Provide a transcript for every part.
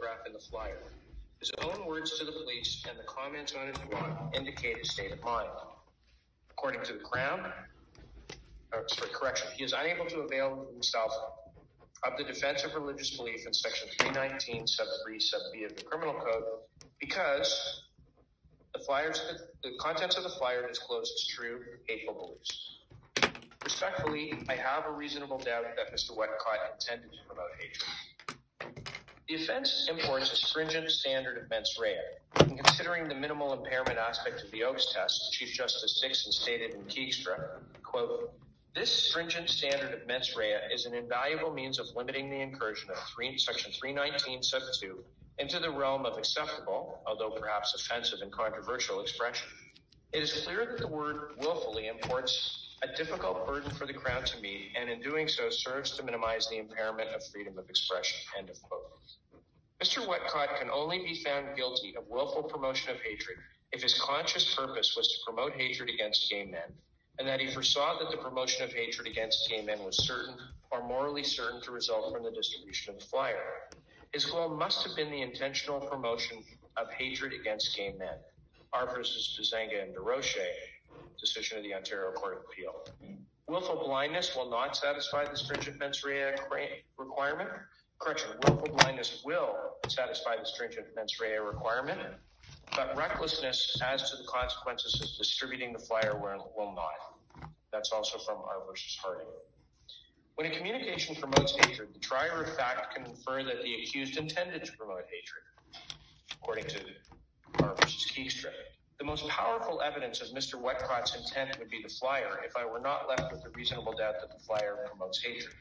photograph in the flyer. His own words to the police and the comments on his blog indicate his state of mind. According to the Crown, or, sorry, correction, he is unable to avail himself of the defense of religious belief in section 319 sub 3 sub b of the criminal code because the flyers the contents of the flyer disclose his true hateful beliefs respectfully i have a reasonable doubt that mr whatcott intended to promote hatred the offense imports a stringent standard of mens rea in considering the minimal impairment aspect of the oakes test chief justice dickson stated in keegstra quote this stringent standard of mens rea is an invaluable means of limiting the incursion of three, Section 319, Sub 2 into the realm of acceptable, although perhaps offensive and controversial expression. It is clear that the word willfully imports a difficult burden for the Crown to meet, and in doing so serves to minimize the impairment of freedom of expression. End of quote. Mr. Whatcott can only be found guilty of willful promotion of hatred if his conscious purpose was to promote hatred against gay men and that he foresaw that the promotion of hatred against gay men was certain or morally certain to result from the distribution of the flyer. His goal must have been the intentional promotion of hatred against gay men. R versus Buzzanga and Durocher, decision of the Ontario Court of Appeal. Willful blindness will not satisfy the stringent mens rea requirement. Correction, willful blindness will satisfy the stringent mens rea requirement but recklessness as to the consequences of distributing the flyer will, not. That's also from R versus Harding. When a communication promotes hatred, the trier of fact can infer that the accused intended to promote hatred, according to R versus Keegstra. The most powerful evidence of Mr. Whatcott's intent would be the flyer if I were not left with a reasonable doubt that the flyer promotes hatred.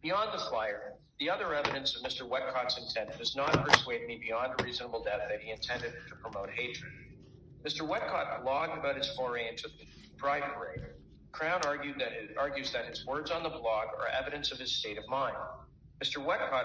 Beyond the flyer, the other evidence of Mr. Whatcott's intent does not persuade me beyond a reasonable doubt that he intended to promote hatred. Mr. Whatcott blogged about his foray into the Pride Parade. Crown argued that it argues that his words on the blog are evidence of his state of mind. Mr. Whatcott